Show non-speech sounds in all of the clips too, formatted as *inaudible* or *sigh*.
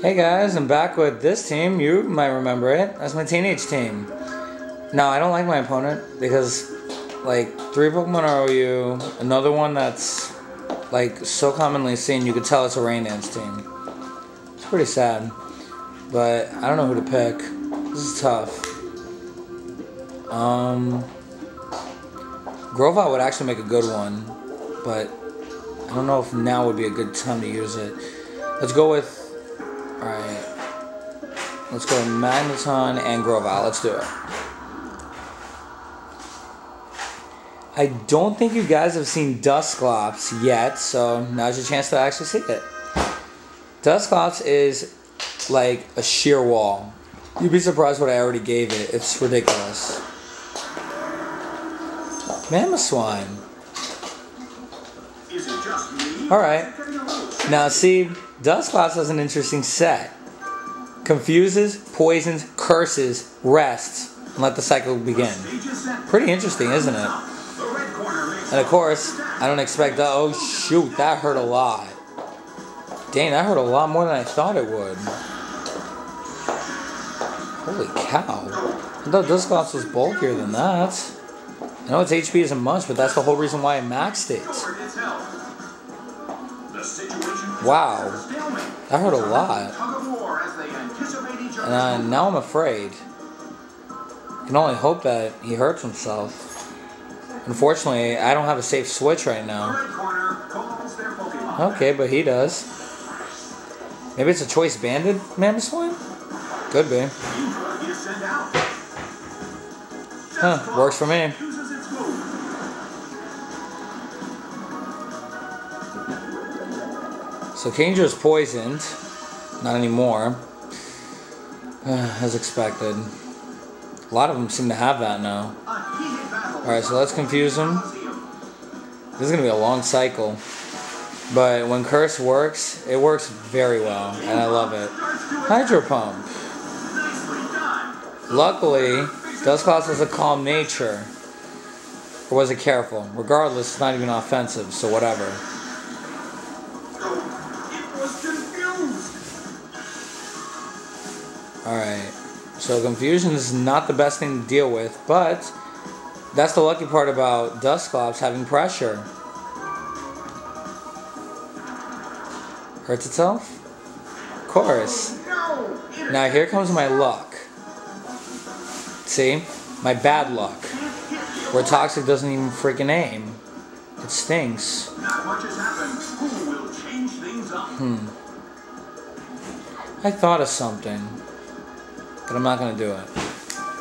Hey guys, I'm back with this team. You might remember it. That's my teenage team. Now, I don't like my opponent because, like, three Pokemon are OU, another one that's, like, so commonly seen, you could tell it's a Rain Dance team. It's pretty sad. But I don't know who to pick. This is tough. Um, Grovyle would actually make a good one, but I don't know if now would be a good time to use it. Let's go with Alright. Let's go Magneton and Grovyle. Let's do it. I don't think you guys have seen Dusclops yet, so now's your chance to actually see it. Dusclops is like a sheer wall. You'd be surprised what I already gave it. It's ridiculous. Mamoswine. Alright. Now see, Dusclops has an interesting set. Confuses, poisons, curses, rests, and let the cycle begin. Pretty interesting, isn't it? And of course, I don't expect that. Oh shoot, that hurt a lot. Dang, that hurt a lot more than I thought it would. Holy cow. I thought Dusclops was bulkier than that. I know its HP isn't much, but that's the whole reason why I maxed it. Wow. That hurt a lot. And uh, now I'm afraid. I can only hope that he hurts himself. Unfortunately, I don't have a safe switch right now. Okay, but he does. Maybe it's a choice banded Mamoswine? Could be. Huh, works for me. So Kingdra is poisoned. Not anymore. *sighs* as expected. A lot of them seem to have that now. Alright, so let's confuse them. This is going to be a long cycle. But when Curse works, it works very well. And I love it. Hydro Pump. Luckily, Dusclops has a calm nature. Or was it careful? Regardless, it's not even offensive, so whatever. Alright, so confusion is not the best thing to deal with, but that's the lucky part about Dusclops having pressure. Hurts itself? Of course. Now here comes my luck. See? My bad luck. Where Toxic doesn't even freaking aim. It stinks. Hmm. I thought of something. But I'm not going to do it.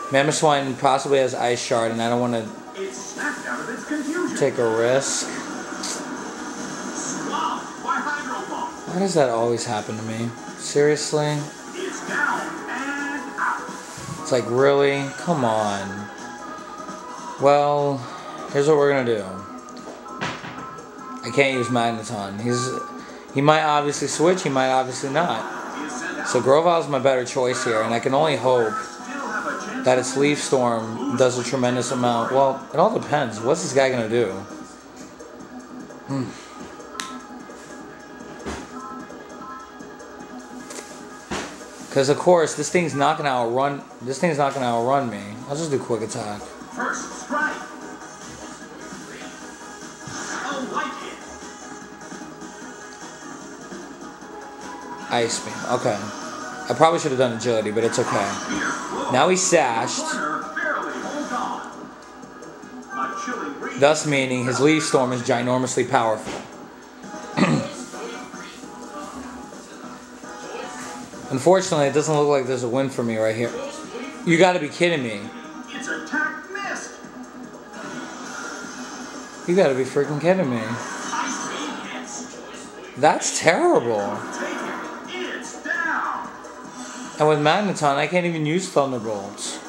Mamoswine possibly has Ice Shard, and I don't want to take a risk. Why does that always happen to me? Seriously? It's like, really? Come on. Well, here's what we're going to do. I can't use Magneton. He's He might obviously switch, he might obviously not. So is my better choice here, and I can only hope that its Leaf Storm does a tremendous amount. Well, it all depends. What's this guy going to do? Hmm. Because of course, this thing's not gonna outrun. This thing's not gonna outrun me. I'll just do quick attack. First strike. Ice beam. Okay. I probably should have done agility, but it's okay. Now he's sashed. Thus meaning his leaf storm is ginormously powerful. *clears throat* Unfortunately, it doesn't look like there's a win for me right here. You gotta be kidding me. You gotta be freaking kidding me. That's terrible. And with Magneton, I can't even use Thunderbolts.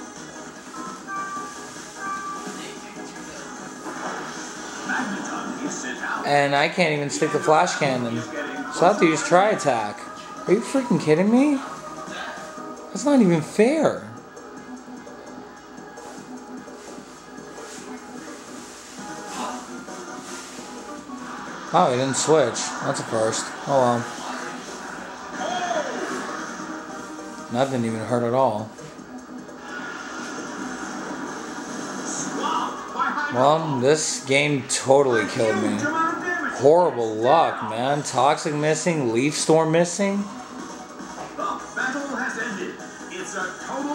And I can't even stick the Flash Cannon. So I have to use Tri Attack. Are you freaking kidding me? That's not even fair. Oh, he didn't switch. That's a first. Oh well. That didn't even hurt at all. Well, this game totally killed me. Horrible luck, man. Toxic missing, Leaf Storm missing.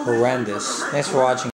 Horrendous. Thanks for watching.